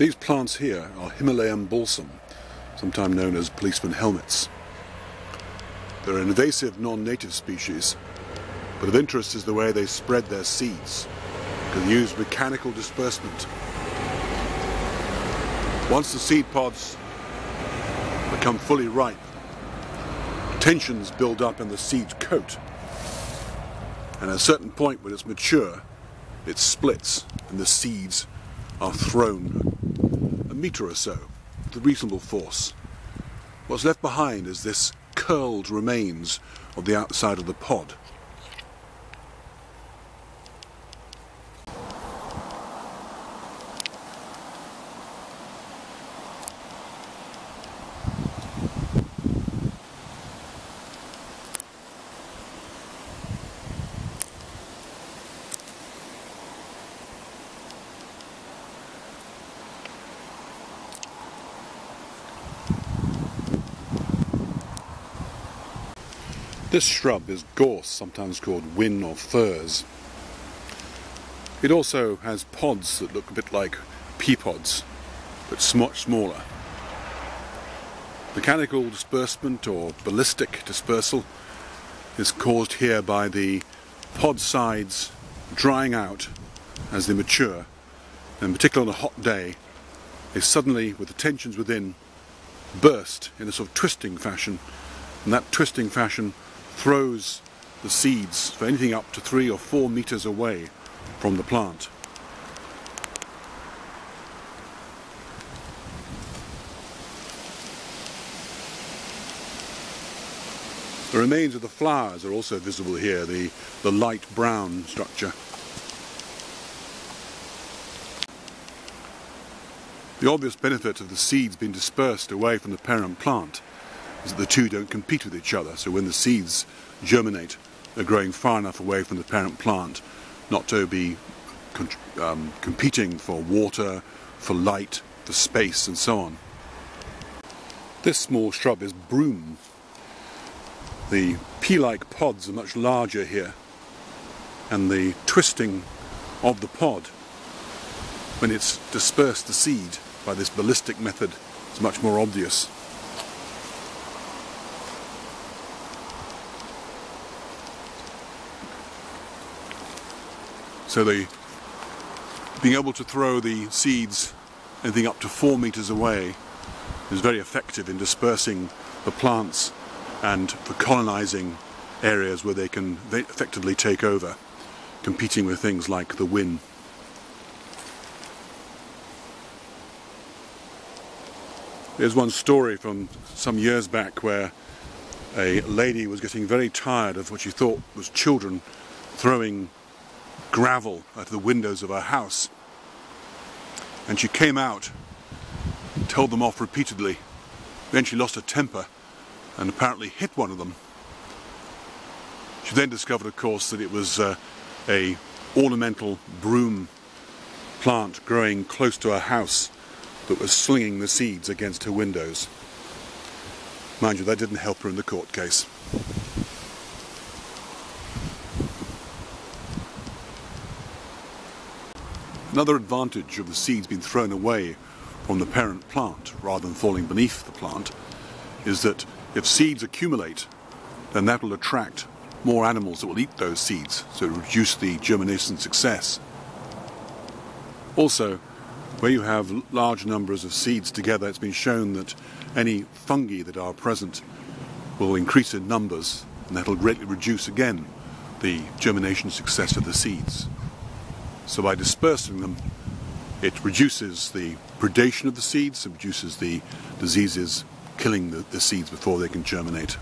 These plants here are Himalayan balsam, sometimes known as policeman helmets. They're an invasive non-native species, but of interest is the way they spread their seeds. They use mechanical dispersement. Once the seed pods become fully ripe, tensions build up in the seed coat. And at a certain point when it's mature, it splits and the seeds are thrown metre or so with reasonable force. What's left behind is this curled remains of the outside of the pod. This shrub is gorse, sometimes called whin or furze. It also has pods that look a bit like pea pods, but much smaller. Mechanical dispersement or ballistic dispersal is caused here by the pod sides drying out as they mature, and particularly on a hot day, they suddenly, with the tensions within, burst in a sort of twisting fashion, and that twisting fashion throws the seeds for anything up to three or four meters away from the plant. The remains of the flowers are also visible here, the, the light brown structure. The obvious benefit of the seeds being dispersed away from the parent plant is that the two don't compete with each other. So when the seeds germinate, they're growing far enough away from the parent plant not to be um, competing for water, for light, for space and so on. This small shrub is broom. The pea-like pods are much larger here and the twisting of the pod when it's dispersed the seed by this ballistic method is much more obvious. So the being able to throw the seeds anything up to four meters away is very effective in dispersing the plants and for colonizing areas where they can effectively take over, competing with things like the whin. There's one story from some years back where a lady was getting very tired of what she thought was children throwing gravel at the windows of her house. And she came out, told them off repeatedly. Then she lost her temper and apparently hit one of them. She then discovered, of course, that it was uh, a ornamental broom plant growing close to her house that was slinging the seeds against her windows. Mind you, that didn't help her in the court case. Another advantage of the seeds being thrown away from the parent plant rather than falling beneath the plant is that if seeds accumulate then that will attract more animals that will eat those seeds so reduce the germination success. Also where you have large numbers of seeds together it's been shown that any fungi that are present will increase in numbers and that will greatly reduce again the germination success of the seeds. So by dispersing them, it reduces the predation of the seeds, it reduces the diseases killing the, the seeds before they can germinate.